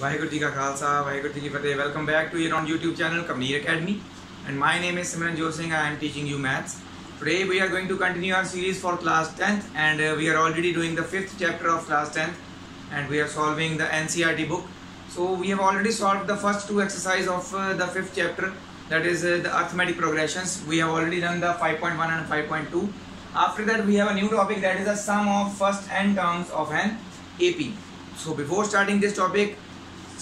ਵਾਹਿਗੁਰੂ ਜੀ ਕਾ ਖਾਲਸਾ ਵਾਹਿਗੁਰੂ ਜੀ ਕੀ ਫਤਿਹ welcome back to your on YouTube channel Kamneer Academy and my name is Simran Josing I am teaching you maths today we are going to continue our series for class 10th and uh, we are already doing the fifth chapter of class 10th and we are solving the NCRT book so we have already solved the first two exercise of uh, the fifth chapter that is uh, the arithmetic progressions we have already done the 5.1 and 5.2 after that we have a new topic that is the sum of first n terms of an AP so before starting this topic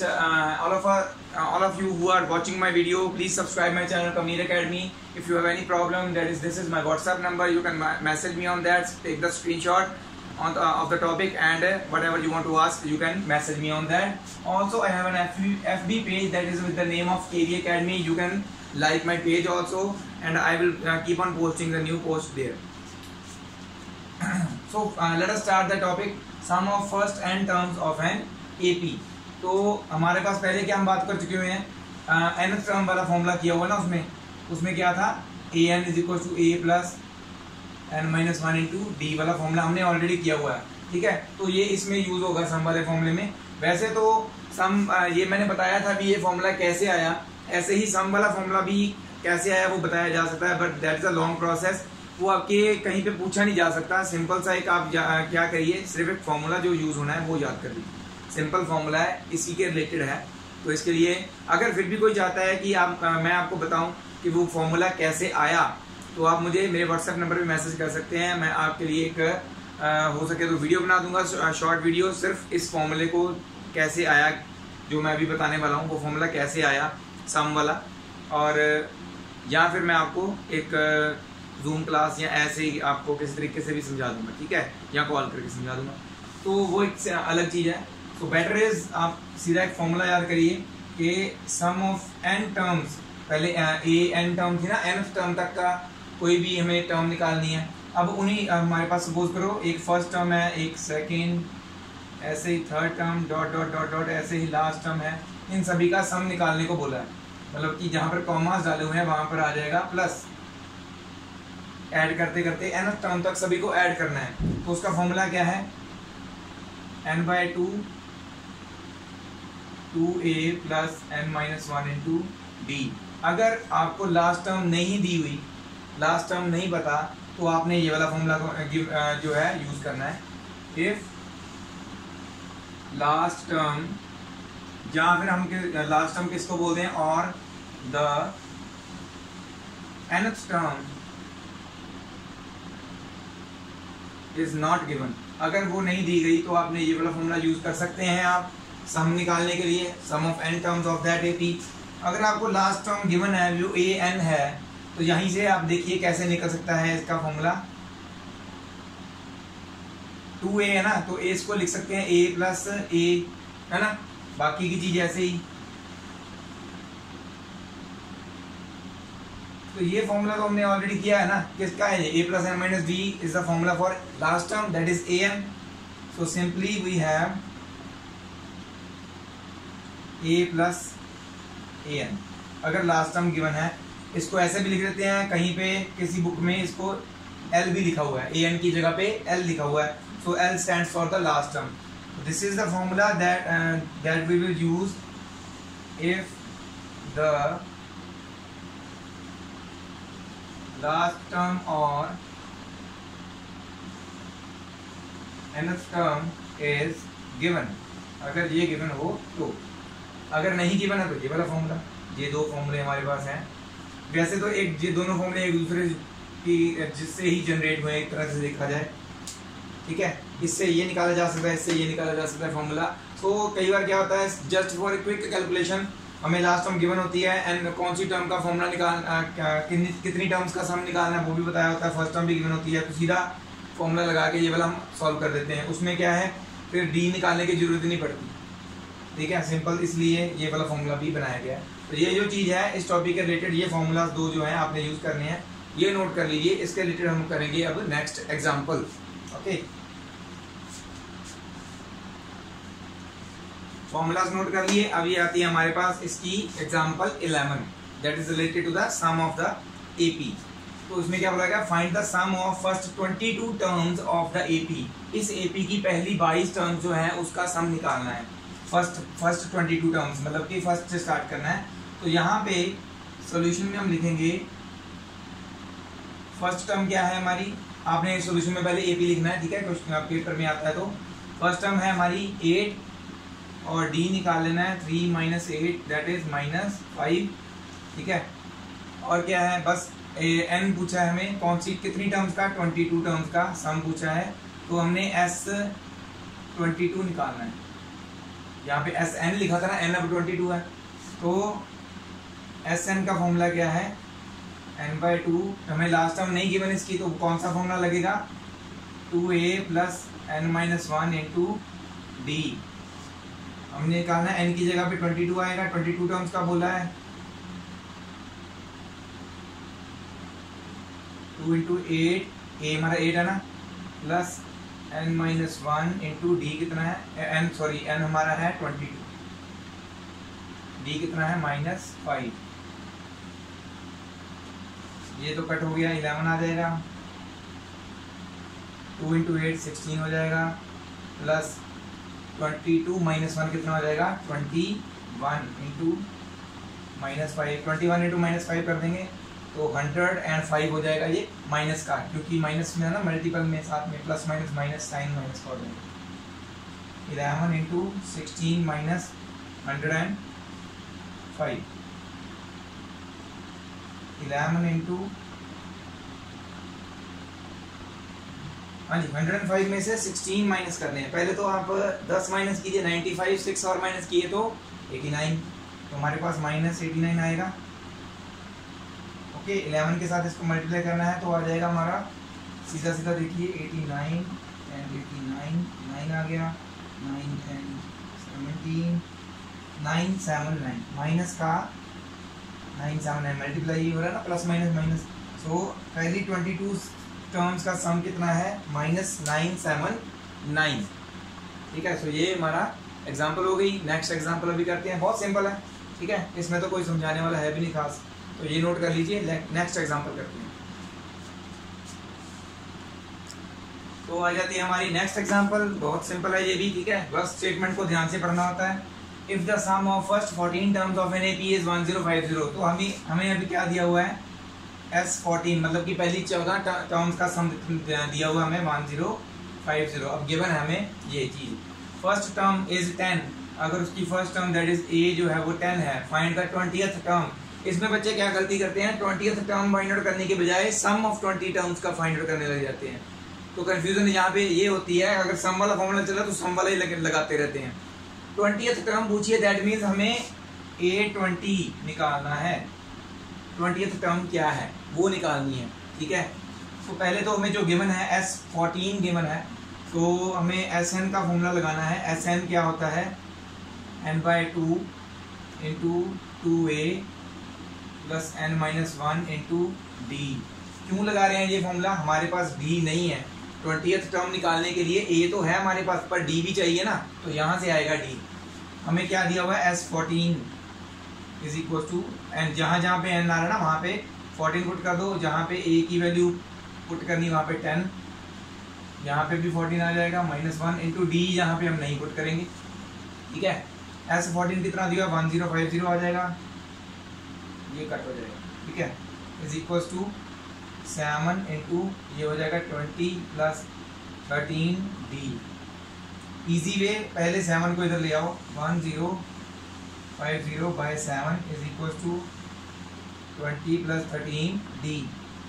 uh, all of our, uh, all of you who are watching my video please subscribe my channel Kamneer Academy. If you have any problem that is this is my whatsapp number. You can message me on that. Take the screenshot the, of the topic and uh, whatever you want to ask you can message me on that. Also i have an FB, FB page that is with the name of KV Academy. You can like my page also and i will uh, keep on posting the new post there. So uh, let us start the topic. Sum of first n terms of an AP तो हमारे पास पहले क्या हम बात कर चुके हुए हैं? एन टर्म वाला फॉर्मूला किया हुआ ना उसमें। उसमें क्या था? A N is equal to A plus N minus one into D वाला फॉर्मूला हमने ऑलरेडी किया हुआ है। ठीक है? तो ये इसमें यूज़ होगा सम वाले फॉर्मूले में। वैसे तो सम ये मैंने बताया था भी ये फॉर्मूला कैसे आया। ऐसे ही सम वाला फॉर्मूला भी कैसे आया वो बताया जा सकता है but that is a long process वो आपके कहीं पे पूछा नहीं जा सकता। सिंपल सा एक आप क्या करिए, सिर्फ़ एक फॉर्मूला जो यूज़ होना है वो याद कर लीजिए। सिंपल फॉर्मूला है इसी के रिलेटेड है। तो इसके लिए अगर फिर भी कोई चाहता है कि आप आ, मैं आपको बताऊँ कि वो फॉर्मूला कैसे आया तो आप मुझे मेरे व्हाट्सएप नंबर पे मैसेज कर सकते हैं। मैं आपके लिए एक आ, हो सके तो वीडियो बना दूँगा शॉर्ट वीडियो। सिर्फ़ इस फॉर्मूले को कैसे आया जो मैं अभी बताने वाला हूँ वो फॉर्मूला कैसे आया सम वाला। और या फिर मैं आपको एक जूम क्लास या ऐसे ही आपको किसी तरीके से भी समझा दूँगा ठीक है? या कॉल करके समझा दूँगा। तो वो एक अलग चीज़ है। तो बेटर इज़ आप सीधा एक फॉर्मूला याद करिए कि सम ऑफ़ एन टर्म्स पहले ए एन टर्म थी ना एन टर्म तक का कोई भी हमें टर्म निकालनी है। अब उन्हीं हमारे पास सपोज़ करो, एक फ़र्स्ट टर्म है, एक सेकेंड ऐसे ही third term dot dot dot dot ऐसे ही लास्ट टर्म है। इन सभी का सम निकालने को बोला है। मतलब कि जहाँ पर कॉमर्स डाले हुए हैं, वहाँ पर आ जाएगा प्लस ऐड करते करते एन टर्म तक सभी को ऐड करना है। तो उसका फॉर्मूला क्या है? N by two two A plus N minus one into D अगर आपको लास्ट टर्म नहीं दी हुई लास्ट टर्म नहीं पता तो आपने ये वाला फॉर्मूला जो है यूज़ करना है। इफ़ लास्ट टर्म या फिर हम लास्ट टर्म किसको बोलते हैं? और the nth term is not given अगर वो नहीं दी गई तो आपने ये वाला फॉर्मूला यूज़ कर सकते हैं आप। सम निकालने के लिए sum of N terms of that AP अगर आपको लास्ट टर्म गिवन है, जो ए एन है तो यहीं से आप देखिए कैसे निकल सकता है इसका फॉर्मूला टू ए है ना तो ए इसको लिख सकते हैं ए प्लस ए है ना? बाकी की चीज़ ऐसे ही. तो ये फॉर्मूला तो हमने ऑलरेडी किया है ना? किसका है A plus N minus D is the formula for last term that is A N so simply we have A plus A N अगर लास्ट टर्म गिवन है, इसको ऐसे भी लिख देते हैं, कहीं पे किसी बुक में इसको एल भी लिखा हुआ है। ए एन की जगह पे एल लिखा हुआ है। So L stand for the last term this is the formula that that we will use if the last term और nth टर्म इज़ गिवन अगर ये गिवन हो तो। अगर नहीं गिवन है तो ये वाला फॉर्मूला ये दो फॉर्मूले हमारे पास हैं। वैसे तो एक, ये दोनों फॉर्मूले एक दूसरे की, जिससे ही जनरेट हुए एक तरह से देखा जाए। ठीक है? इससे ये निकाला जा सकता है, इससे ये निकाला जा सकता है फॉर्मूला तो कई बार क्या होता है just for a quick calculation हमें लास्ट टर्म गिवन होती है एंड कौन सी टर्म का फॉर्मूला निकाल कितनी कितनी टर्म्स का सम निकालना है, वो भी बताया होता है। फ़र्स्ट टर्म भी गिवन होती है तो सीधा फॉर्मूला लगा के ये वाला हम सॉल्व कर देते हैं। उसमें क्या है, फिर डी निकालने की ज़रूरत नहीं पड़ती। ठीक है सिंपल इसलिए ये वाला फॉर्मूला भी बनाया गया तो ये जो चीज़ है, इस टॉपिक के रिलेटेड ये फॉर्मूलाज दो जो है आपने यूज़ करने हैं, ये नोट कर लीजिए, इसके रिलेटेड हम करेंगे अब next example okay formulas note कर लिए, अभी आती है हमारे पास इसकी example eleven that is related to the sum of the AP तो इसमें क्या बोला गया? Find the sum of first 22 terms of the AP इस एपी की पहली 22 टर्म्स जो है, उसका सम निकालना है। First first twenty two terms मतलब कि फ़र्स्ट से स्टार्ट करना है। तो यहाँ पे सॉल्यूशन में हम लिखेंगे फ़र्स्ट टर्म क्या है हमारी? आपने सॉल्यूशन में पहले ए पी लिखना है, ठीक है? क्वेश्चन पेपर में आता है तो। फ़र्स्ट टर्म है हमारी एट और डी निकाल लेना है three minus eight that is minus five ठीक है? और क्या है? बस एन पूछा है हमें, कौन सी, कितनी टर्म्स का? ट्वेंटी टू टर्म्स का सम पूछा है। तो हमने एस ट्वेंटी टू निकालना है। यहाँ पे एस एन लिखा था ना एन अब ट्वेंटी टू है। तो एस एन का फॉर्मूला क्या है? एन बाई टू हमें लास्ट टाइम नहीं गिवन इसकी तो कौन सा फॉर्मूला लगेगा? Two A plus N minus one into D हमने निकालना है एन की जगह पे ट्वेंटी टू आएगा ट्वेंटी टू टर्म्स का बोला है। टू इंटू एट ए हमारा एट है ना plus N minus one into D कितना है? एन सॉरी एन हमारा है ट्वेंटी टू डी कितना है? माइनस फाइव ये तो कट हो गया इलेवन आ जाएगा. टू इंटू एट सिक्सटीन हो जाएगा. Plus twenty two minus one कितना हो जाएगा? Twenty one into minus five twenty one into minus five कर देंगे तो हंड्रेड एंड फाइव हो जाएगा ये माइनस का, क्योंकि माइनस में है ना मल्टीपल में, साथ में plus minus minus sign minus कर देंगे eleven into sixteen minus hundred and five eleven into हाँ जी हंड्रेड एंड फाइव में से सिक्सटीन माइनस करने हैं। पहले तो आप दस माइनस कीजिए नाइन्टी फाइव सिक्स और माइनस किए तो एटी नाइन तो हमारे पास माइनस एटी नाइन आएगा। ओके इलेवन के साथ इसको मल्टीप्लाई करना है तो आ जाएगा हमारा। सीधा सीधा देखिए eighty nine and eighty nine nine आ गया। नाइन सेवन नाइन माइनस का नाइन सेवन नाइन मल्टीप्लाई हो रहा है ना प्लस माइनस माइनस सो पहली ट्वेंटी टू टर्म्स का सम कितना है? माइनस नाइन सेवन नाइन ठीक है? सो ये हमारा एग्ज़ाम्पल हो गई. नेक्स्ट एग्ज़ाम्पल अभी करते हैं. बहुत सिंपल है. ठीक है? इसमें तो कोई समझाने वाला है भी नहीं खास. तो ये नोट कर लीजिए. नेक्स्ट एग्ज़ाम्पल करते हैं. तो आ जाती है हमारी नेक्स्ट एग्ज़ाम्पल बहुत सिंपल है ये भी, ठीक है? बस स्टेटमेंट को ध्यान से पढ़ना होता है। If the sum of first 14 terms of an AP is 1050 तो हमें हमें अभी क्या दिया हुआ है? एस फोर्टीन मतलब कि पहली चौदह टर्म्स का सम दिया हुआ हमें वन ज़ीरो फाइव ज़ीरो अब गिवन है हमें ये चीज़। फ़र्स्ट टर्म इज़ टेन अगर उसकी first term that is a जो है वो टेन है। फाइंड द ट्वेंटी टर्म इसमें बच्चे क्या गलती करते हैं? ट्वेंटी टर्म फाइंड आउट करने के बजाय सम ऑफ़ ट्वेंटी टर्म्स का फाइंड आउट करने लग जाते हैं। तो कंफ्यूजन यहाँ पे ये होती है, अगर सम वाला फॉर्मूला चला तो सम वाला ही लगाते रहते हैं। ट्वेंटी टर्म पूछिए दैट मीन्स हमें ए ट्वेंटी निकालना है। ट्वेंटी टर्म क्या है? वो निकालनी है, ठीक है? तो पहले तो हमें जो गिवन है एस फोर्टीन गिवन है तो हमें एस एन का फॉर्मूला लगाना है। एस एन क्या होता है? N by two into two a plus n minus one into d क्यों लगा रहे हैं ये फॉर्मूला हमारे पास डी नहीं है। ट्वेंटी टर्म निकालने के लिए ए तो है हमारे पास, पर डी भी चाहिए ना तो यहाँ से आएगा डी हमें क्या दिया हुआ है? S fourteen is equal to n जहाँ जहाँ पे एन आ रहा है ना, वहाँ पे फोर्टीन पुट कर दो, जहाँ पे ए की वैल्यू पुट करनी, वहाँ पे टेन यहाँ पे भी फोर्टीन आ जाएगा माइनस वन इंटू डी जहाँ पे हम नहीं पुट करेंगे। ठीक है? एस फोर्टीन कितना दिया? वन ज़ीरो फाइव ज़ीरो आ जाएगा। ये कट हो जाएगा। ठीक है? Is equal to seven into ये हो जाएगा twenty plus thirteen d easy way पहले सेवन को इधर ले आओ. One zero five zero by seven is equal to twenty plus thirteen d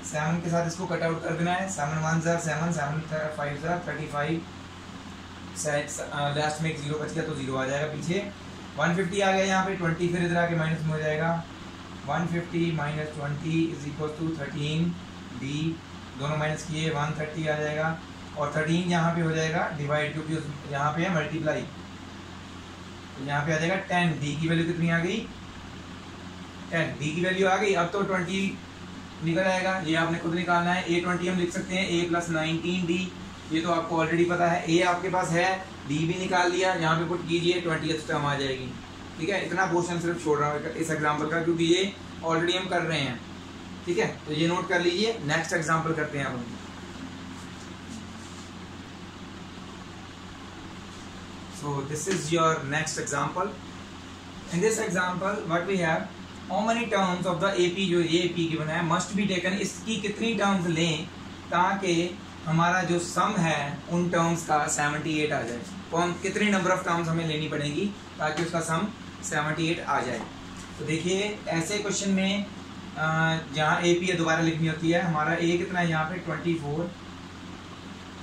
seven के साथ इसको कट आउट कर देना है. सेवन वन ज़ार सेवन सेवन फाइव ज़ार थर्टी फाइव लास्ट में एक ज़ीरो बच गया तो ज़ीरो आ जाएगा पीछे. वन फिफ्टी आ गया यहाँ पे ट्वेंटी फिर इधर आके माइनस में हो जाएगा. One fifty minus twenty is equal to thirteen d दोनों माइनस किए वन थर्टी आ जाएगा और थर्टीन यहाँ पे हो जाएगा डिवाइड क्योंकि यहाँ पे है मल्टीप्लाई तो यहाँ पे आ जाएगा टेन डी की वैल्यू कितनी आ गई? टेन डी की वैल्यू आ गई, अब तो ट्वेंटी निकल आएगा। ये आपने खुद निकालना है ए ट्वेंटी हम लिख सकते हैं ए प्लस नाइनटीन डी ये तो आपको ऑलरेडी पता है ए आपके पास है डी भी निकाल लिया, यहाँ पे पुट कीजिए ट्वेंटी टर्म आ जाएगी। ठीक है, इतना पोर्शन सिर्फ़ छोड़ रहा हूँ, इस एग्ज़ाम्पल का, क्योंकि ये ऑलरेडी हम कर रहे हैं। ठीक है? तो ये नोट कर लीजिए। नेक्स्ट एग्ज़ाम्पल करते हैं अब so, this is your next example. In this example, what we have, how many terms of the AP जो ये AP given है, must be taken, इसकी कितनी terms लें ताकि हमारा जो सम है, उन टर्म्स का 78 आ जाए। कौन कितनी नंबर ऑफ़ टर्म्स हमें लेनी पड़ेगी ताकि उसका सम 78 आ जाए। तो देखिए, ऐसे क्वेश्चन में जहाँ ए पी है, दोबारा लिखनी होती है। हमारा ए कितना है यहाँ पे? 24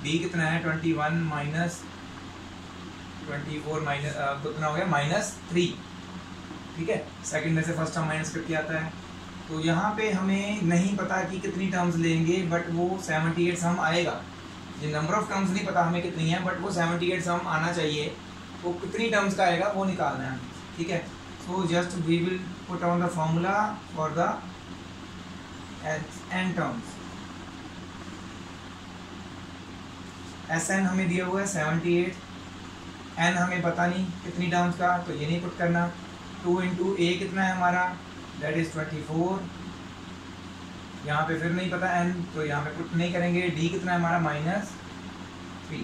बी कितना है? 21 माइनस ट्वेंटी फोर माइनस कितना हो गया? Minus three. ठीक है? सेकंड में से फ़र्स्ट टर्म माइनस करके आता है। तो यहाँ पे हमें नहीं पता कि कितनी टर्म्स लेंगे बट वो सेवेंटी एट सम आएगा। ये नंबर ऑफ़ टर्म्स नहीं पता हमें कितनी है बट वो सेवेंटी एट सम आना चाहिए। वो कितनी टर्म्स का आएगा, वो निकालना है। ठीक है? So just we will put on the formula for the n terms S n हमें दिया हुआ है सेवेंटी एट एन हमें पता नहीं कितनी टर्म्स का तो ये नहीं पुट करना. टू इंटू ए कितना है हमारा? दैट इज़ ट्वेंटी फोर यहाँ पे फिर नहीं पता एन तो यहाँ पे पुट नहीं करेंगे. डी कितना है हमारा? माइनस थ्री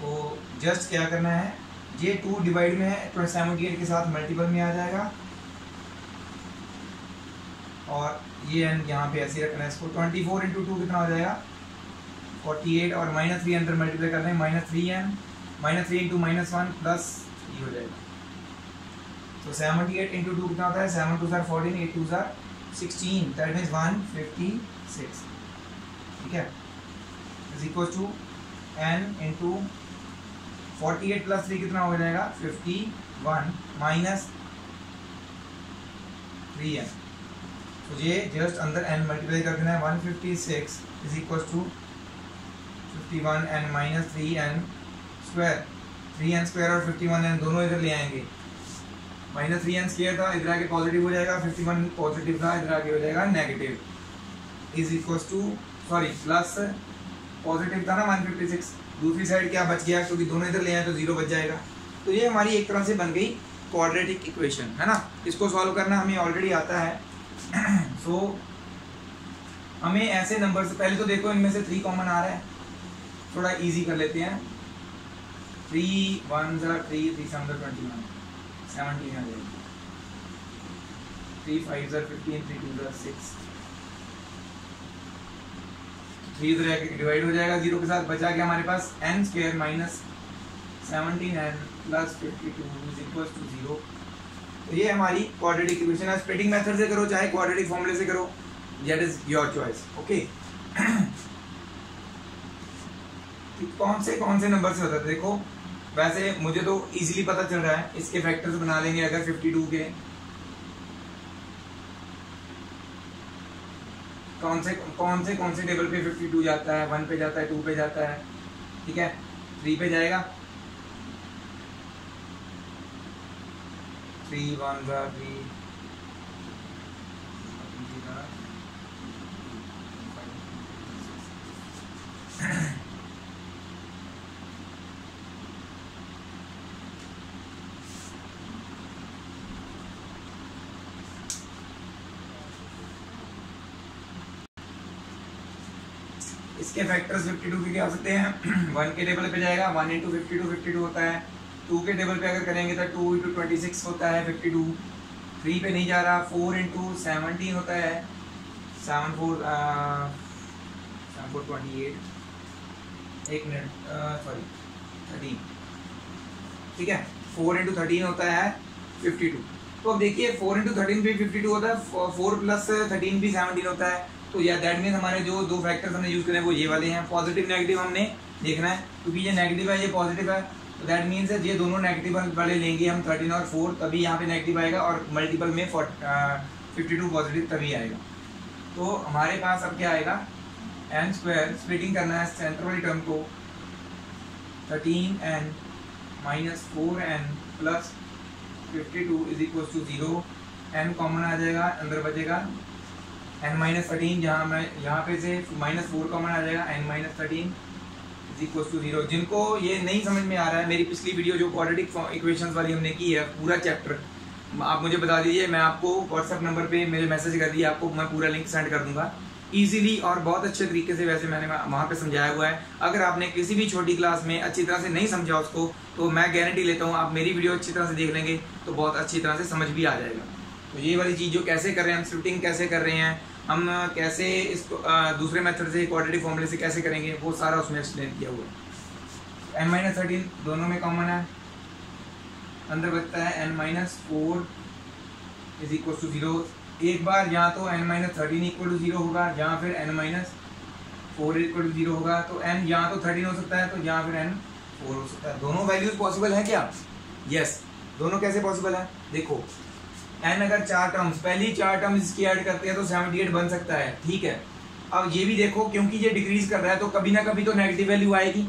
तो जस्ट क्या करना है? ये टू डिवाइड में है सेवेंटी एट के साथ मल्टीपल में आ जाएगा. और ये एन यहाँ पे ऐसे रखना है। इसको ट्वेंटी फोर इंटू टू कितना हो जाएगा? फोर्टी एट और माइनस थ्री अंदर मल्टीप्लाई कर रहे हैं minus three n minus three into minus one plus three हो जाएगा। तो सेवेंटी एट इंटू टू कितना होता है? सेवन टू ज़ार fourteen eight two tsar sixteen that means one fifty six ठीक है? Is equal to n into forty eight plus three कितना हो जाएगा? Fifty one minus three n ये जस्ट अंदर एन मल्टीप्लाई कर देना है one fifty six is equal to fifty one n minus three n square three n square और fifty one n दोनों इधर ले आएँगे। माइनस थ्री एन स्केयर था, इधर आगे पॉजिटिव हो जाएगा फिफ्टी वन पॉजिटिव था, इधर आगे हो जाएगा negative is equal to sorry plus positive था ना वन फिफ्टी सिक्स दूसरी साइड क्या बच गया? क्योंकि दोनों इधर ले आए तो ज़ीरो बच जाएगा। तो ये हमारी एक तरह से बन गई क्वाड्रेटिक इक्वेशन है ना? इसको सॉल्व करना हमें ऑलरेडी आता है। सो so, हमें ऐसे नंबर से पहले तो देखो इनमें से थ्री कॉमन आ रहा है। थोड़ा इजी कर लेते हैं। थ्री वन ज़र three three seven twenty one seventeen आ जाएगी। थ्री फाइव ज़र फिफ्टीन थ्री टू ज़र सिक्स थ्री इधर डिवाइड हो जाएगा। ज़ीरो के साथ बचा गया हमारे पास n square minus seventeen n plus fifty two is equal to zero तो ये हमारी क्वाड्रेटिक इक्वेशन है। स्प्लिटिंग मेथड से करो, चाहे क्वाड्रेटिक फॉर्मूले से करो। That is your choice okay कौन से कौन से नंबर से होता है? देखो, वैसे मुझे तो इजीली पता चल रहा है। इसके फैक्टर्स बना लेंगे अगर 52 के। कौन से कौन से कौन से टेबल पे 52 जाता है? वन पे जाता है टू पे जाता है। ठीक है? थ्री पे जाएगा। थ्री वन थ्री इसके फैक्टर्स 52 के क्या हो सकते हैं। वन के टेबल पे जाएगा। One into fifty two fifty two होता है। टू के टेबल पे अगर करेंगे तो टू इंटू ट्वेंटी सिक्स होता है फिफ्टी टू थ्री पे नहीं जा रहा फोर इंटू सेवनटीन होता है. Seven four seven four twenty eight एक मिनट सॉरी थर्टीन ठीक है? फोर इंटू थर्टीन होता है फिफ्टी टू तो अब देखिए फोर इंटू थर्टीन भी फिफ्टी टू होता है फोर प्लस थर्टीन भी सेवनटीन होता है. तो या दैट मीन हमारे जो दो फैक्टर्स हमने यूज़ करें वो ये वाले हैं. पॉजिटिव नेगेटिव हमने देखना है. क्योंकि ये नेगेटिव है, ये पॉजिटिव है. तो दैट मीन्स है ये दोनों नेगेटिव वाले लेंगे हम थर्टीन और फोर तभी यहाँ पे नेगेटिव आएगा और मल्टीपल में फिफ्टी टू पॉजिटिव तभी आएगा। तो हमारे पास अब क्या आएगा? एन स्क्वायर स्प्लिटिंग करना है सेंटर वाली टर्म को। Thirteen n minus four n plus fifty two is equal to zero n common आ जाएगा, अंदर बचेगा। एन माइनस थर्टीन जहाँ मैं यहाँ पे से माइनस फोर कॉमन आ जाएगा n minus thirteen equal to zero जिनको ये नहीं समझ में आ रहा है, मेरी पिछली वीडियो जो क्वाड्रेटिक इक्वेशंस वाली हमने की है, पूरा चैप्टर आप मुझे बता दीजिए, मैं आपको व्हाट्सएप नंबर पे मेरे मैसेज कर दिए, आपको मैं पूरा लिंक सेंड कर दूँगा। इजीली और बहुत अच्छे तरीके से वैसे मैंने वहाँ पे समझाया हुआ है। अगर आपने किसी भी छोटी क्लास में अच्छी तरह से नहीं समझा उसको तो मैं गारंटी लेता हूँ, आप मेरी वीडियो अच्छी तरह से देख लेंगे तो बहुत अच्छी तरह से समझ भी आ जाएगा। तो ये वाली चीज़ जो कैसे कर रहे हैं, हम स्प्लिटिंग कैसे कर रहे हैं हम कैसे इसको दूसरे मेथड से क्वाड्रेटिक फॉर्मूले से कैसे करेंगे वो सारा उसमें एक्सप्लेन किया हुआ है। माइनस थर्टीन दोनों में कॉमन है। अंदर बचता है n minus four is equal to zero एक बार या तो n minus thirteen equal to zero होगा या फिर n minus four equal to zero होगा। तो एन या तो थर्टीन हो सकता है तो या फिर एन फोर हो सकता है। दोनों वैल्यूज़ पॉसिबल है क्या? यस yes, दोनों कैसे पॉसिबल है? देखो एन अगर चार टर्म्स पहली चार टर्म्स इसकी ऐड करते हैं तो सेवेंटी एट बन सकता है, ठीक है? अब ये भी देखो, क्योंकि ये डिक्रीज कर रहा है तो कभी ना कभी तो नेगेटिव वैल्यू आएगी,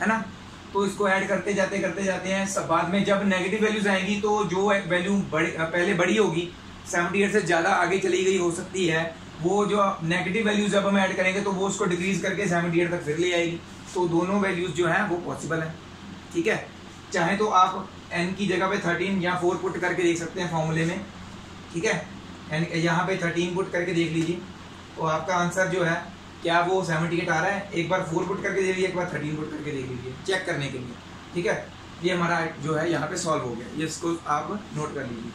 है ना? तो इसको ऐड करते जाते करते जाते हैं, सब बाद में जब नेगेटिव वैल्यूज़ आएँगी तो जो वैल्यू बड़ी, पहले बड़ी होगी सेवेंटी एट से ज़्यादा आगे चली गई हो सकती है, वो जो नेगेटिव वैल्यूज़ जब हम ऐड करेंगे तो वो उसको डिक्रीज करके सेवेंटी एट तक फिर ले आएगी। तो दोनों वैल्यूज़ जो है, वो पॉसिबल है, ठीक है? चाहे तो आप एन की जगह पे थर्टीन या फोर पुट करके देख सकते हैं फॉर्मूले में। ठीक है? एन यहाँ पे थर्टीन पुट करके देख लीजिए। तो आपका आंसर जो है, क्या वो सेवेंटी एट आ रहा है? एक बार फोर पुट करके देख लीजिए, एक बार थर्टीन पुट करके देख लीजिए चेक करने के लिए। ठीक है? ये हमारा जो है, यहाँ पे सॉल्व हो गया। ये इसको आप नोट कर लीजिए।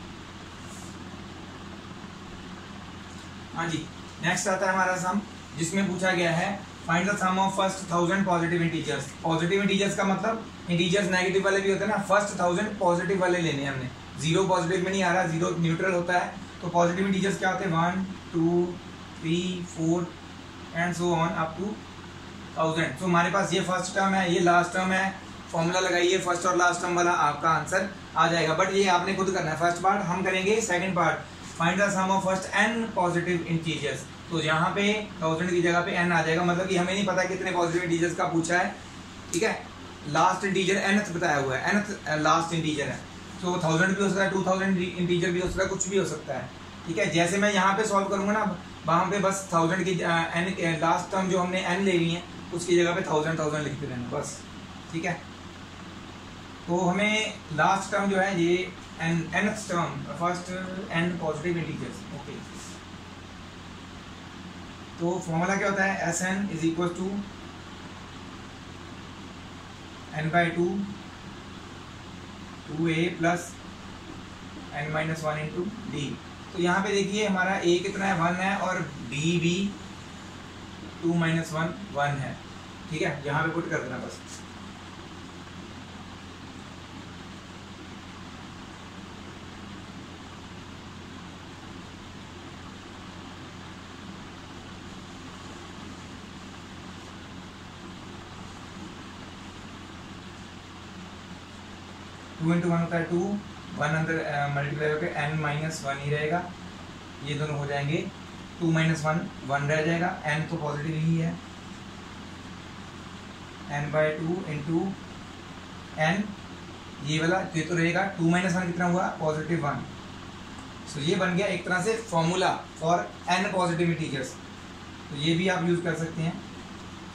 हाँ जी। नेक्स्ट आता है हमारा सम जिसमें पूछा गया है find the sum of first thousand positive integers positive integers का मतलब इंटीजर्स नेगेटिव वाले भी होते हैं ना फ़र्स्ट थाउज़ेंड पॉजिटिव वाले लेने हमने। ज़ीरो पॉजिटिव में नहीं आ रहा ज़ीरो न्यूट्रल होता है। तो पॉजिटिव इंटीजर्स क्या होते हैं? One two three four and so on up to thousand तो हमारे पास ये फ़र्स्ट टर्म है, ये लास्ट टर्म है। फॉर्मूला लगाइए फ़र्स्ट और लास्ट टर्म वाला आपका आंसर आ जाएगा। बट ये आपने खुद करना है। फ़र्स्ट पार्ट हम करेंगे second part find the sum of first n positive integers तो यहाँ पे थाउज़ेंड की जगह पे एन आ जाएगा मतलब कि हमें नहीं पता कितने पॉजिटिव इंटीजर्स का पूछा है, ठीक है? लास्ट इंटीजर एनथ बताया हुआ है एनथ लास्ट इंटीजर है। तो थाउज़ेंड भी हो सकता है टू थाउज़ेंड इंटीजर भी हो सकता है, कुछ भी हो सकता है, ठीक है? जैसे मैं यहाँ पे सॉल्व करूँगा ना, वहाँ पे बस थाउज़ेंड की एन लास्ट टर्म जो हमने एन ले ली है, उसकी जगह पे थाउज़ेंड थाउज़ेंड लिखते रहना बस, ठीक है? तो हमें लास्ट टर्म जो है ये n n term first n positive integers okay तो फॉर्मूला क्या होता है? S n is equal to n by two two a plus n minus one into d तो यहाँ पे देखिए हमारा ए कितना है? वन है और डी भी टू माइनस वन वन है। ठीक है? यहाँ पे पुट कर देना बस। टू इंटू वन होता है टू वन अंदर मल्टीप्लाई होकर एन माइनस वन ही रहेगा। ये दोनों हो जाएँगे। टू माइनस वन वन रह जाएगा। एन तो पॉजिटिव ही है। N by two into n ये वाला, ये तो रहेगा। टू माइनस वन कितना हुआ? पॉजिटिव वन सो ये बन गया एक तरह से formula for n positive teachers तो ये भी आप यूज़ कर सकते हैं।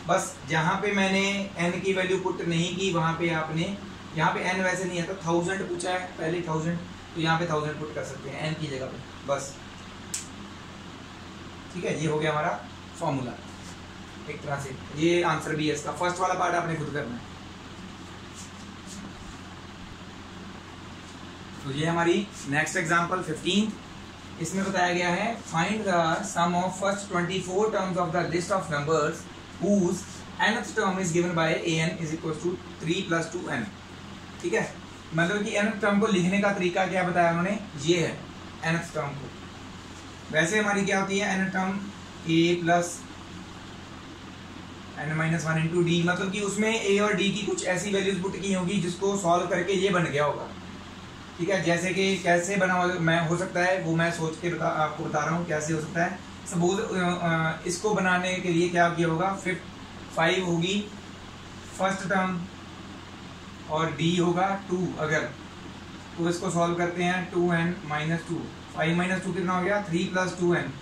बस, जहाँ पे मैंने एन की वैल्यू पुट नहीं की, वहाँ पे आपने यहाँ पे एन वैसे नहीं है तो थाउज़ेंड पूछा है, पहले थाउज़ेंड तो यहाँ पे थाउज़ेंड पुट कर सकते हैं एन की जगह पे, बस। ठीक है, ये हो गया हमारा फॉर्मूला एक तरह से ये आंसर भी है इसका। फ़र्स्ट वाला पार्ट आपने खुद करना है। तो ये हमारी नेक्स्ट एग्जांपल फिफ्टीन इसमें बताया गया है find the sum of first 24 terms of the list of numbers whose nth term is given by an is equals to 3 plus 2n ठीक है? मतलब कि एन टर्म को लिखने का तरीका क्या बताया उन्होंने? ये है एन टर्म को। वैसे हमारी क्या होती है? N term a plus n minus one into d मतलब कि उसमें ए और डी की कुछ ऐसी वैल्यूज़ पुट की होगी जिसको सॉल्व करके ये बन गया होगा। ठीक है? जैसे कि कैसे बना मैं, हो सकता है, वो मैं सोच के बता, आपको बता रहा हूँ कैसे हो सकता है। सपोज़ इसको बनाने के लिए क्या किया होगा? फिफ्थ फाइव होगी। फ़र्स्ट टर्म और डी होगा टू अगर। तो इसको सॉल्व करते हैं two n minus two five minus two कितना हो गया? थ्री प्लस टू एन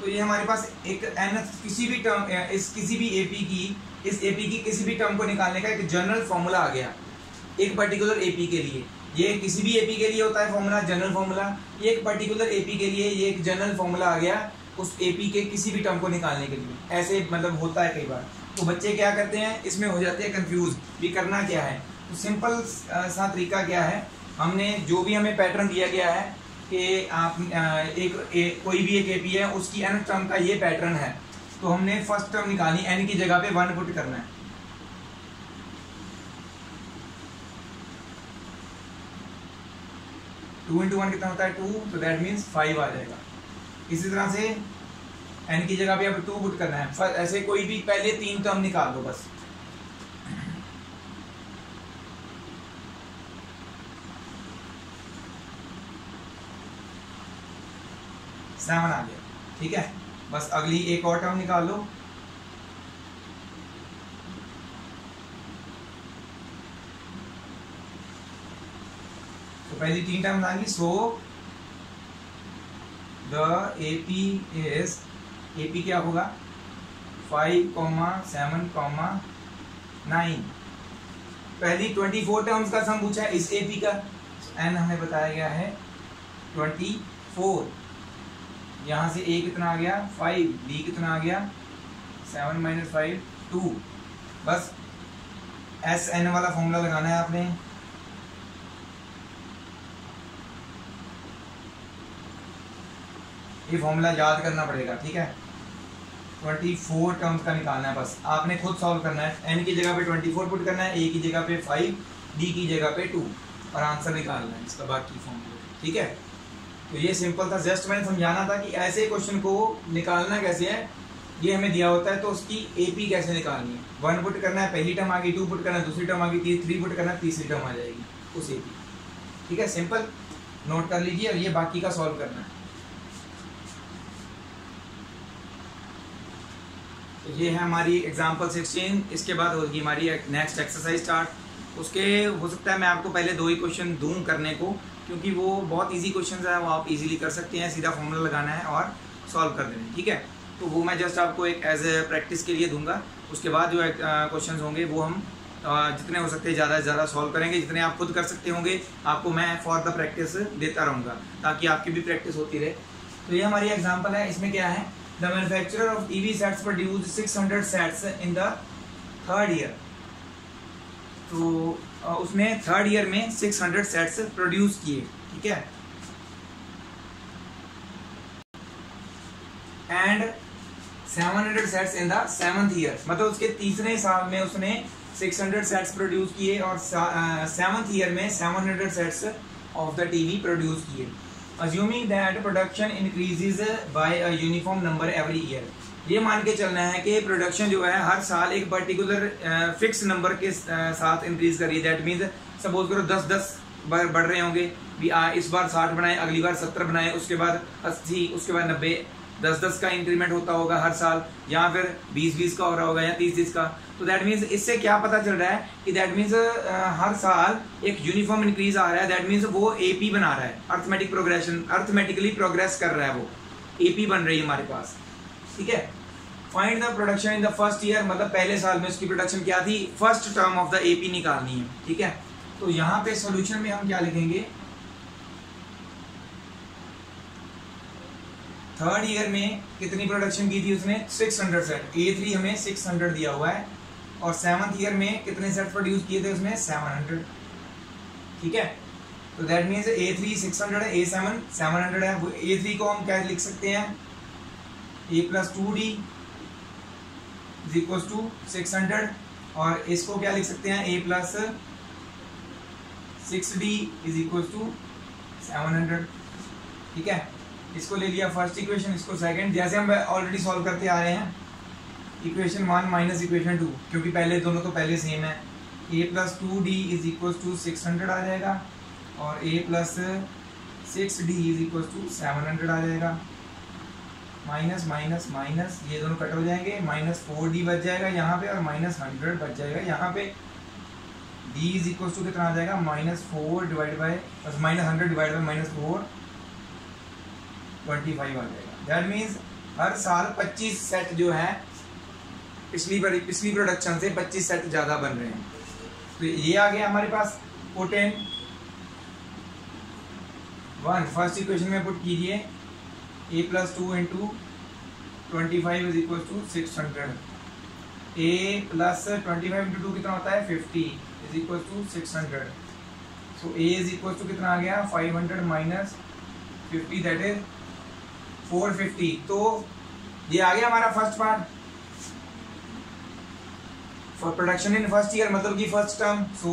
तो ये हमारे पास एक एन किसी भी टर्म इस किसी भी एपी की, इस एपी की किसी भी टर्म को निकालने का एक जनरल फॉर्मूला आ गया। एक पर्टिकुलर एपी के लिए। ये किसी भी एपी के लिए होता है फॉर्मूला जनरल फॉर्मूला ये एक पर्टिकुलर एपी के लिए ये एक जनरल फॉर्मूला आ गया उस एपी के किसी भी टर्म को निकालने के लिए। ऐसे मतलब होता है कई बार। तो बच्चे क्या करते हैं? इसमें हो जाते हैं कंफ्यूज भी करना क्या है? तो सिंपल सा तरीका क्या है? हमने जो भी हमें पैटर्न दिया गया है कि आप एक, एक कोई भी एक एपी है उसकी एन टर्म का ये पैटर्न है। तो हमने फ़र्स्ट टर्म निकाली एन की जगह पे वन पुट करना है। टू इंटू वन कितना होता है? टू तो दैट मीन्स फाइव आ जाएगा। इसी तरह से एन की जगह पे अब टू पुट करना है। ऐसे कोई भी पहले तीन टर्म निकाल दो बस। सेवन आ गया ठीक है? बस अगली एक और टर्म निकाल लो। तो पहली तीन टर्म गई so the AP is AP क्या होगा? Five comma seven comma nine पहली ट्वेंटी फोर टर्म्स का सम पूछा है, इस एपी का। एन हमें बताया गया है ट्वेंटी फोर यहाँ से ए कितना आ गया फाइव बी कितना आ गया? सेवन माइनस फाइव टू बस एस एन वाला फॉर्मूला लगाना है आपने। ये फॉर्मूला याद करना पड़ेगा, ठीक है? ट्वेंटी फोर टर्म्स का निकालना है बस। आपने खुद सॉल्व करना है। एन की जगह पे ट्वेंटी फोर पुट करना है ए की जगह पे फाइव डी की जगह पे टू और आंसर निकालना है इसका बाकी फॉर्मूला ठीक है? तो ये सिंपल था। जस्ट मैंने समझाना था कि ऐसे क्वेश्चन को निकालना कैसे है, ये हमें दिया होता है तो उसकी एपी कैसे निकालनी है? वन पुट करना है, पहली टर्म आ गई टू पुट करना है, दूसरी टर्म आ गई थ्री पुट करना है, तीसरी टर्म आ जाएगी उस एपी ठीक है? सिंपल नोट कर लीजिए और ये बाकी का सॉल्व करना है। तो ये है हमारी एग्ज़ाम्पल सिक्सटीन इसके बाद होगी हमारी नेक्स्ट एक्सरसाइज स्टार्ट उसके, हो सकता है मैं आपको पहले दो ही क्वेश्चन दूँ करने को। क्योंकि वो बहुत इजी क्वेश्चन है, वो आप इजीली कर सकते हैं, सीधा फॉर्मूला लगाना है और सॉल्व कर देना है, ठीक है? तो वो मैं जस्ट आपको एक एज ए प्रैक्टिस के लिए दूँगा। उसके बाद जो क्वेश्चन होंगे, वो हम जितने हो सकते हैं ज़्यादा से ज़्यादा सॉल्व करेंगे, जितने आप खुद कर सकते होंगे, आपको मैं फॉर द प्रैक्टिस देता रहूँगा, ताकि आपकी भी प्रैक्टिस होती रहे। तो ये हमारी एग्ज़ाम्पल है। इसमें क्या है? The manufacturer of TV sets produce 600 sets in the third year तो उसने थर्ड ईयर में 600 सेट्स प्रोड्यूस किए, ठीक है? And 700 sets in the seventh year मतलब उसके तीसरे साल में उसने 600 सेट्स प्रोड्यूस किए और सेवंथ ईयर में 700 sets of the TV produce किए। Assuming that production increases by a uniform number every year ये मान के चलना है कि प्रोडक्शन जो है हर साल एक पर्टिकुलर फिक्स नंबर के साथ इंक्रीज कर रही है दैट मीन्स सपोज़ करो दस दस बार बढ़ रहे होंगे भी आ, इस बार साठ बनाए अगली बार सत्तर बनाए उसके बाद अस्सी उसके बाद नब्बे दस दस का इंक्रीमेंट होता होगा हर साल या फिर बीस बीस का हो रहा होगा या तीस तीस का। तो दैट मीन्स इससे क्या पता चल रहा है कि दैट मीन्स हर साल एक यूनिफॉर्म इंक्रीज आ रहा है। दैट मीन्स वो एपी बना रहा है। अर्थमेटिक प्रोग्रेशन अर्थमेटिकली प्रोग्रेस कर रहा है वो। एपी बन रही है हमारे पास। ठीक है? Find the production in the first year मतलब पहले साल में उसकी प्रोडक्शन क्या थी? First term of the AP निकालनी है, ठीक है? तो यहाँ पे सॉल्यूशन में हम क्या लिखेंगे? थर्ड ईयर में कितनी प्रोडक्शन की थी उसने? 600 सेट ए थ्री हमें 600 दिया हुआ है। और सेवंथ ईयर में कितने सेट प्रोड्यूस किए थे उसमें 700 ठीक है? तो that means a three six hundred है ए सेवन सेवन हंड्रेड है। ए थ्री को हम क्या लिख सकते हैं? A plus two d is equal to six hundred और इसको क्या लिख सकते हैं? A plus six d is equal to seven hundred ठीक है? इसको ले लिया फ़र्स्ट इक्वेशन इसको सेकंड जैसे हम ऑलरेडी सॉल्व करते आ रहे हैं equation one minus equation two क्योंकि पहले, दोनों तो पहले सेम है। A plus two d is equal to six hundred आ जाएगा और a plus six d is equal to seven hundred आ जाएगा। माइनस माइनस माइनस, ये दोनों कट हो जाएँगे। माइनस फोर डी बच जाएगा यहाँ पे और माइनस हंड्रेड बच जाएगा यहाँ पे। डी इज़ इक्वल टू कितना आ जाएगा? Minus four divide by minus hundred divide by minus four, twenty five आ जाएगा। दैट मीन्स हर साल पच्चीस सेट जो है, पिछली पिछली प्रोडक्शन से पच्चीस सेट ज़्यादा बन रहे हैं। तो ये आ गया हमारे पास पोटेन वन फ़र्स्ट इक्वेशन में पुट कीजिए। A plus two into twenty five is equal to six hundred a plus twenty five into two कितना होता है? Fifty is equal to six hundred so a is equal to कितना आ गया? Five hundred minus fifty that is four fifty तो ये आ गया हमारा first part for production in first year मतलब की first term so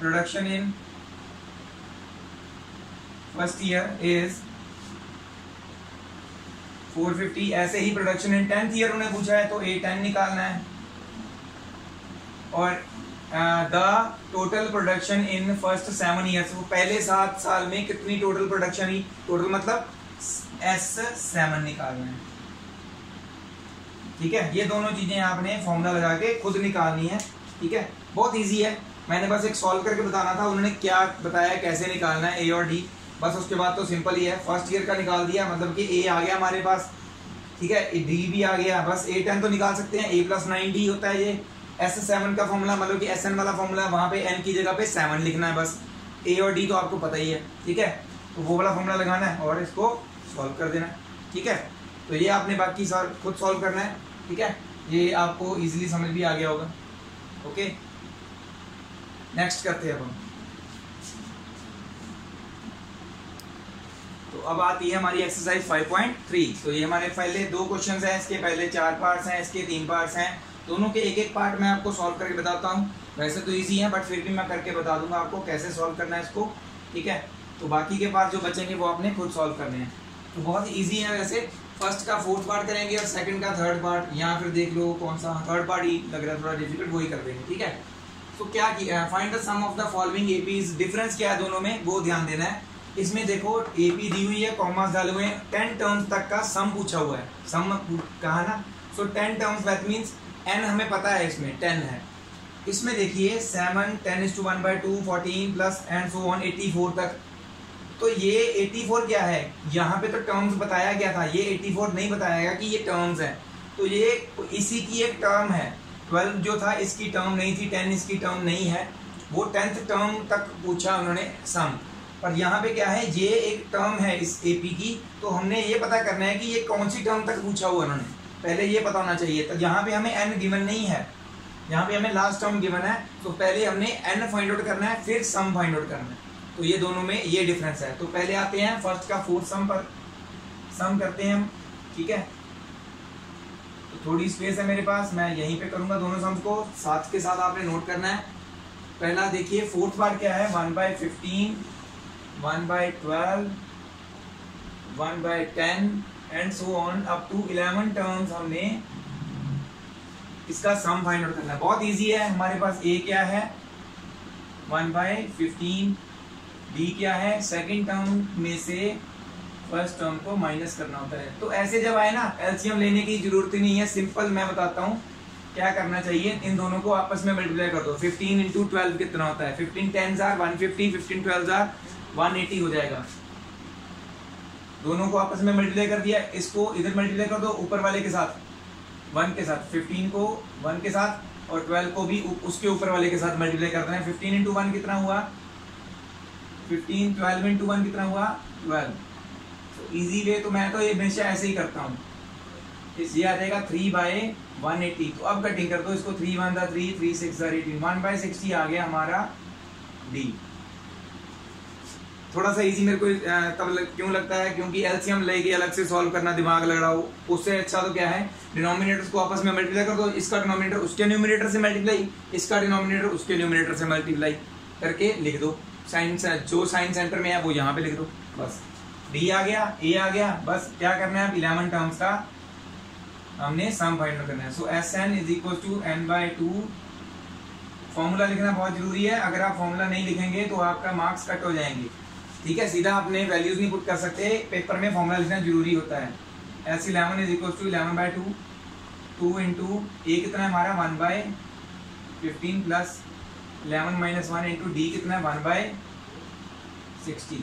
production in first year is 450 ऐसे ही प्रोडक्शन इन टेंथ ईयर उन्हें पूछा है तो ए टेन निकालना है। और the total production in first seven years वो पहले सात साल में कितनी टोटल प्रोडक्शन ही टोटल मतलब एस सेवन निकालना है। ठीक है? ये दोनों चीज़ें आपने फॉर्मूला लगा के खुद निकालनी है। ठीक है? बहुत इजी है। मैंने बस एक सॉल्व करके बताना था, उन्होंने क्या बताया, कैसे निकालना है ए और डी बस उसके बाद तो सिंपल ही है। फ़र्स्ट ईयर का निकाल दिया मतलब कि ए आ गया हमारे पास। ठीक है? डी भी आ गया। बस ए टेन तो निकाल सकते हैं। ए प्लस नाइन डी होता है ये। एस सेवन का फॉर्मूला मतलब कि एस एन वाला फॉर्मूला वहाँ पे एन की जगह पे सेवन लिखना है बस। ए और डी तो आपको पता ही है। ठीक है? तो वो वाला फॉर्मूला लगाना है और इसको सॉल्व कर देना है। ठीक है? तो ये आपने बाकी सॉल्व खुद सॉल्व करना है। ठीक है? ये आपको इजीली समझ भी आ गया होगा। ओके नेक्स्ट करते हैं अब हम तो अब आती है हमारी एक्सरसाइज 5.3 तो ये हमारे पहले दो क्वेश्चंस हैं, इसके पहले चार पार्ट्स हैं, इसके तीन पार्ट्स हैं. दोनों के एक एक पार्ट मैं आपको सॉल्व करके बताता हूँ. वैसे तो इजी है बट फिर भी मैं करके बता दूँगा आपको कैसे सॉल्व करना है इसको. ठीक है? तो बाकी के पार्ट जो बचेंगे वो आपने खुद सॉल्व करने हैं. तो बहुत ईजी है वैसे. फ़र्स्ट का फोर्थ पार्ट करेंगे और सेकंड का थर्ड पार्ट यहाँ फिर देख लो कौन सा थर्ड पार्ट ही लग रहा है, थोड़ा डिफ़िकल्ट वही कर देंगे. ठीक है? तो क्या किया find the sum of the following APs difference क्या है दोनों में? वो ध्यान देना है. इसमें देखो एपी दी हुई है कॉमर्स डाले हुए हैं। टेन टर्म्स तक का सम पूछा हुआ है। सम कहा ना? So ten terms that means n हमें पता है इसमें टेन है। इसमें देखिए seven ten is two one by two fourteen plus and so one eighty four तक। तो ये एटी फोर क्या है? यहाँ पे तो टर्म्स बताया गया था। ये एटी फोर नहीं बताया गया कि ये टर्म्स है। तो ये इसी की एक टर्म है। ट्वेल्व जो था, इसकी टर्म नहीं थी टेन इसकी टर्म नहीं है। वो टेंथ टर्म तक पूछा उन्होंने सम पर यहाँ पे क्या है, ये एक टर्म है इस एपी की तो हमने ये पता करना है कि ये कौन सी टर्म तक पूछा हुआ उन्होंने। पहले ये पता होना चाहिए तो यहाँ पे हमें एन गिवन नहीं है। यहाँ पे हमें लास्ट टर्म गिवन है तो पहले हमने एन फाइंड आउट करना है, फिर सम फाइंड आउट करना है। तो ये दोनों में ये डिफरेंस है। तो पहले आते हैं फ़र्स्ट का फोर्थ सम पर। सम करते हैं हम, ठीक है? तो थोड़ी स्पेस है मेरे पास, मैं यहीं पे करूँगा दोनों सम्स को। साथ के साथ आपने नोट करना है। पहला देखिए फोर्थ पार्ट क्या है? One by fifteen one by twelve one by ten and so on up to 11 terms हमने इसका सम फाइंड आउट करना बहुत इजी है। हमारे पास ए क्या है? वन बाय फिफ्टीन बी क्या है? सेकंड टर्म में से फ़र्स्ट टर्म को माइनस करना होता है। तो ऐसे जब आए ना एल्सियम लेने की ज़रूरत ही नहीं है। सिंपल मैं बताता हूँ, क्या करना चाहिए? इन दोनों को आपस में मल्टीप्लाई कर दो। 15 इंटू ट्वेल्व कितना होता है? फिफ्टीन टेन जार वन फिफ्टी फिफ्टीन ट्वेल्व जार 180 हो जाएगा। दोनों को आपस में मल्टीप्लाई कर दिया, इसको इधर मल्टीप्लाई कर दो, ऊपर वाले के साथ वन के साथ फिफ्टीन को वन के साथ और ट्वेल्व को भी उसके ऊपर वाले के साथ मल्टीप्लाई कर देना फिफ्टीन इंटू वन कितना हुआ? फिफ्टीन ट्वेल्व इंटू वन कितना हुआ? ट्वेल्व तो ईजी वे तो मैं तो ये हमेशा ऐसे ही करता हूँ। ये आ जाएगा थ्री बाय वन एट्टी तो अब कटिंग कर दो इसको। थ्री वन दा थ्री थ्री सिक्स था एटीन वन बाय सिक्सटी आ गया हमारा डी थोड़ा सा इजी मेरे को तब लग, क्यों लगता है? क्योंकि एलसीएम लेके अलग से सॉल्व करना दिमाग लग रहा हो। उससे अच्छा तो क्या है? डिनोमिनेटर्स को आपस में मल्टीप्लाई कर दो इसका डिनोमिनेटर उसके न्यूमिनेटर से मल्टीप्लाई इसका डिनोमिनेटर उसके न्यूमिनेटर से मल्टीप्लाई करके लिख दो। साइन जो साइन सेंटर में है वो यहाँ पे लिख दो। बस। डी आ गया ए आ गया बस। क्या करना है? इलेवन टर्म्स का हमने सम फाइंड करना है। So S N is equal to N by two formula लिखना बहुत ज़रूरी है। अगर आप फॉर्मूला नहीं लिखेंगे तो आपका मार्क्स कट हो जाएँगे। ठीक है, सीधा अपने वैल्यूज़ नहीं पुट कर सकते पेपर में फॉर्मूला लिखना ज़रूरी होता है। S eleven is equal to eleven by two two into A कितना हमारा? One by fifteen plus eleven minus one into D कितना वन बाय सिक्सटी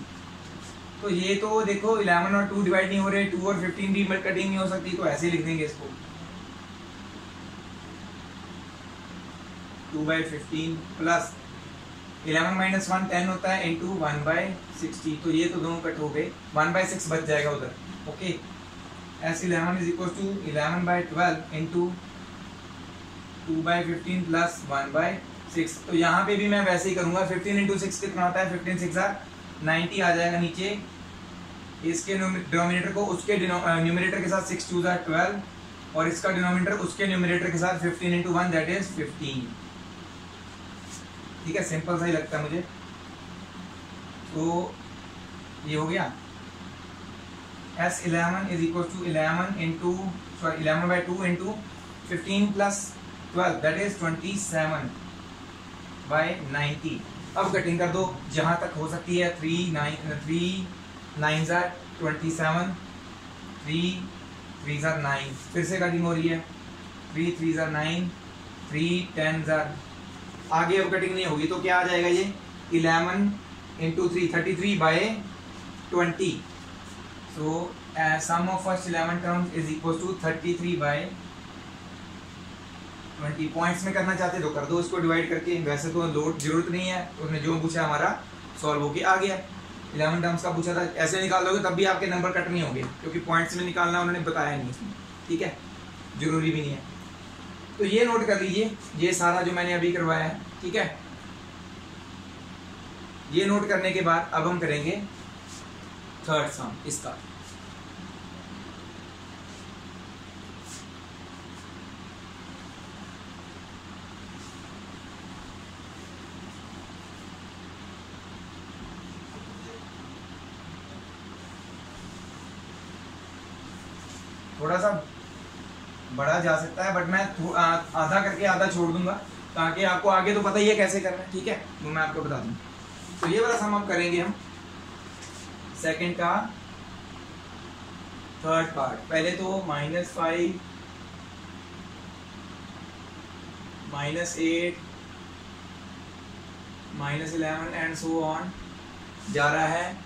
तो ये तो देखो इलेवन और टू डिवाइड नहीं हो रहे टू और फिफ्टीन भी कटिंग नहीं हो सकती तो ऐसे लिख देंगे इसको। Two by fifteen plus eleven minus one ten होता है इंटू वन बाई सिक्सटी तो ये तो दोनों कट हो गए। वन बाई सिक्स बच जाएगा उधर okay S eleven is equal to eleven by twelve into two by fifteen plus one by six तो यहाँ पे भी मैं वैसे ही करूँगा फिफ्टीन इंटू सिक्स कितना होता है? फिफ्टीन सिक्स आर नाइन्टी आ जाएगा नीचे। इसके डिनोमिनेटर को उसके न्यूमिनेटर के साथ सिक्स टू जार ट्वेल्व और इसका डिनोमिनेटर उसके न्यूमिनेटर के साथ fifteen into one that is fifteen ठीक है सिंपल सा ही लगता है मुझे। तो ये हो गया। S eleven is equal to eleven into sorry eleven by two into fifteen plus twelve that is twenty seven by ninety अब कटिंग कर दो, जहाँ तक हो सकती है थ्री नाइन थ्री नाइन जार ट्वेंटी सेवन थ्री थ्री जार नाइन फिर से कटिंग हो रही है। थ्री थ्री जार नाइन थ्री टेन जार आगे अब कटिंग नहीं होगी तो क्या आ जाएगा ये? Eleven into three thirty three by twenty so sum of first eleven terms is equal to thirty three by twenty points में करना चाहते तो कर दो इसको डिवाइड करके, वैसे तो लोड, ज़रूरत नहीं है। उसने जो पूछा हमारा सॉल्व होके आ गया। इलेवन टर्म्स का पूछा था, ऐसे निकाल दोगे तब भी आपके नंबर कट नहीं होंगे, क्योंकि पॉइंट्स में निकालना उन्होंने बताया नहीं। इसमें ठीक है? ज़रूरी भी नहीं है। तो ये नोट कर लीजिए ये सारा जो मैंने अभी करवाया है, ठीक है? ये नोट करने के बाद अब हम करेंगे थर्ड सम इसका। थोड़ा सा बढ़ा जा सकता है बट मैं आधा करके आधा छोड़ दूँगा, ताकि आपको आगे तो पता ही है कैसे करना है, ठीक है? वो मैं आपको बता दूँ। तो ये वाला सम हम करेंगे हम। सेकंड का थर्ड पार्ट पहले तो minus five minus eight minus eleven and so on जा रहा है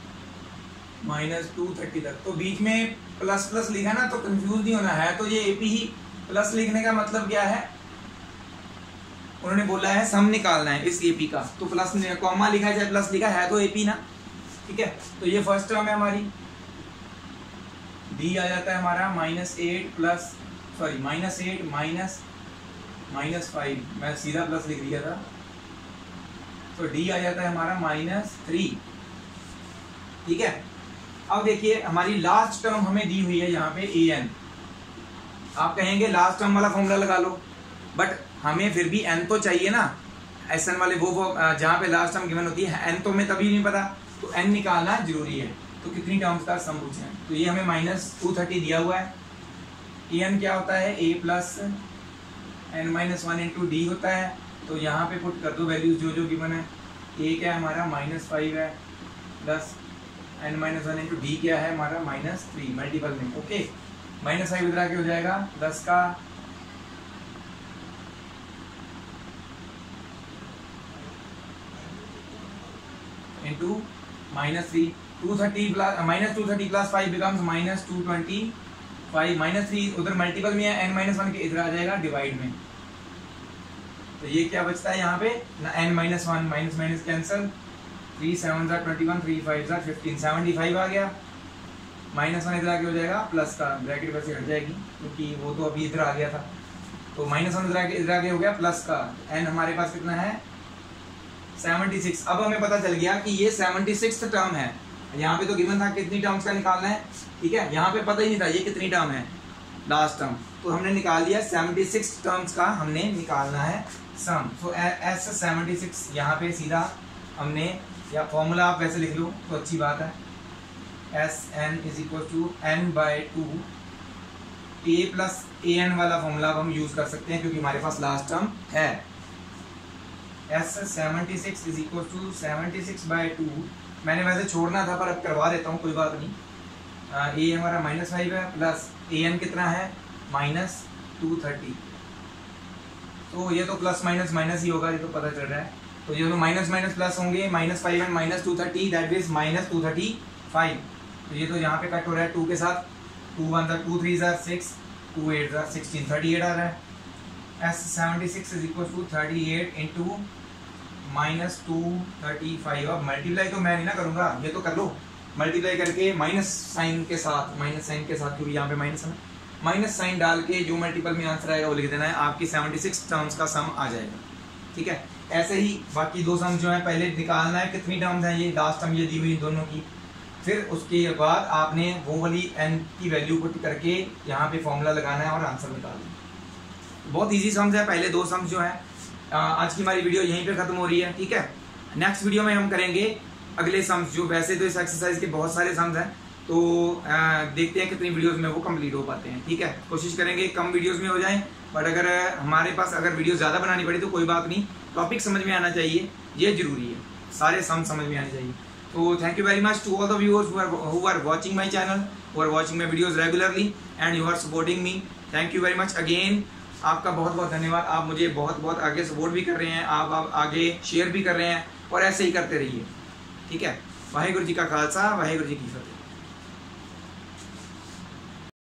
माइनस टू थर्टी तक। तो बीच में प्लस प्लस लिखा ना तो कंफ्यूज नहीं होना है तो ये एपी ही प्लस लिखने का मतलब क्या है? उन्होंने बोला है सम निकालना है इस एपी का। तो प्लस कॉमा लिखा है प्लस लिखा है तो एपी ना। ठीक है? तो ये फ़र्स्ट टर्म है हमारी। डी आ जाता है हमारा minus eight plus sorry minus eight minus minus five मैं सीधा प्लस लिख दिया था। तो डी आ जाता है हमारा माइनस थ्री ठीक है? अब देखिए, हमारी लास्ट टर्म हमें दी हुई है यहाँ पे ए एन आप कहेंगे लास्ट टर्म वाला फॉर्मूला लगा लो। बट हमें फिर भी एन तो चाहिए ना। एस एन वाले वो वो जहाँ पे लास्ट टर्म गिवन होती है एन तो हमें तभी नहीं पता। तो एन निकालना ज़रूरी है। तो कितनी टर्म्स का सम पूछे तो ये हमें माइनस टू थर्टी दिया हुआ है। ए एन क्या होता है? A plus N minus one into D होता है। तो यहाँ पे पुट कर दो वैल्यूज़ जो जो गिवन है। ए क्या है हमारा? माइनस फाइव है। Plus N minus one into D क्या है हमारा? माइनस थ्री, मल्टीपल में। ओके? माइनस फाइव इधर आके हो जाएगा। दस का into minus three. Two thirty plus minus two thirty plus five becomes minus two twenty five. Minus three उधर मल्टीपल में है, एन माइनस वन के इधर आ जाएगा, डिवाइड में। तो ये क्या बचता है यहाँ पे? ना, N minus one, minus minus cancel. Three seven ज़ा ट्वेंटी वन, थ्री फाइव ज़ा फिफ्टीन। सेवेंटी फाइव आ गया। माइनस वन इधर आके हो जाएगा, प्लस का ब्रैकेट वैसे हट जाएगी, क्योंकि वो तो अभी इधर आ गया था। तो माइनस वन इधर आके इधर आके हो गया, प्लस का एन हमारे पास कितना है? Seventy six. अब हमें पता चल गया कि ये सेवेंटी सिक्स टर्म है। यहाँ पे तो गिवन था कितनी टर्म्स का निकालना है, ठीक है? यहाँ पे पता ही नहीं था ये कितनी टर्म है लास्ट टर्म तो हमने निकाल लिया सेवेंटी सिक्स टर्म्स का हमने निकालना है सम तो एस सेवेंटी सिक्स यहाँ पे सीधा हमने या फॉर्मूला आप वैसे लिख लो तो अच्छी बात है। S N is equal to N by two A plus A N वाला फॉर्मूला अब हम यूज़ कर सकते हैं, क्योंकि हमारे पास लास्ट टर्म है। S seventy six is equal to seventy six by two मैंने वैसे छोड़ना था, पर अब करवा देता हूँ, कोई बात नहीं। ए हमारा माइनस फाइव है प्लस ए एन कितना है? माइनस टू थर्टी तो ये तो प्लस माइनस माइनस ही होगा, ये तो पता चल रहा है। तो ये दोनों माइनस माइनस प्लस होंगे minus five and minus two thirty that is minus two thirty five तो ये तो यहाँ पे कट हो रहा है टू के साथ। टू वन जार टू थ्री जार सिक्स टू एट जार सिक्सटीन थर्टी एट आ रहा है। S seventy six is equal to thirty eight into minus two thirty five अब मल्टीप्लाई तो मैं नहीं ना करूँगा, ये तो कर लो। मल्टीप्लाई करके माइनस साइन के साथ माइनस साइन के साथ, क्योंकि यहाँ पे माइनस है माइनस साइन डाल के जो मल्टीपल में आंसर आएगा वो लिख देना है, आपकी सेवेंटी सिक्स टर्म्स का सम आ जाएगा। ठीक है? ऐसे ही बाकी दो सम जो है पहले निकालना है कितनी टर्म्स हैं ये लास्ट टर्म ये दी हुई दोनों की। फिर उसके बाद आपने वो वाली एन की वैल्यू पुट करके यहाँ पे फॉर्मूला लगाना है और आंसर निकालना बहुत ईजी सम्स है पहले दो सम्स जो है। आज की हमारी वीडियो यहीं पर खत्म हो रही है ठीक है? नेक्स्ट वीडियो में हम करेंगे अगले सम्स जो वैसे तो इस एक्सरसाइज के बहुत सारे सम्स हैं तो आ, देखते हैं कितनी वीडियोस में वो कंप्लीट हो पाते हैं ठीक है? कोशिश करेंगे कम वीडियोस में हो जाएँ। बट अगर हमारे पास अगर वीडियो ज़्यादा बनानी पड़ी तो कोई बात नहीं। टॉपिक समझ में आना चाहिए। ये ज़रूरी है। सारे सम समझ में आने चाहिए। तो thank you very much to all the viewers who are watching my channel who are watching my videos regularly and you are supporting me thank you very much again आपका बहुत बहुत धन्यवाद। आप मुझे बहुत बहुत आगे सपोर्ट भी कर रहे हैं। आप आप आगे शेयर भी कर रहे हैं। और ऐसे ही करते रहिए। ठीक है? वाहेगुरु जी का खालसा, वाहेगुरु जी की फतेह।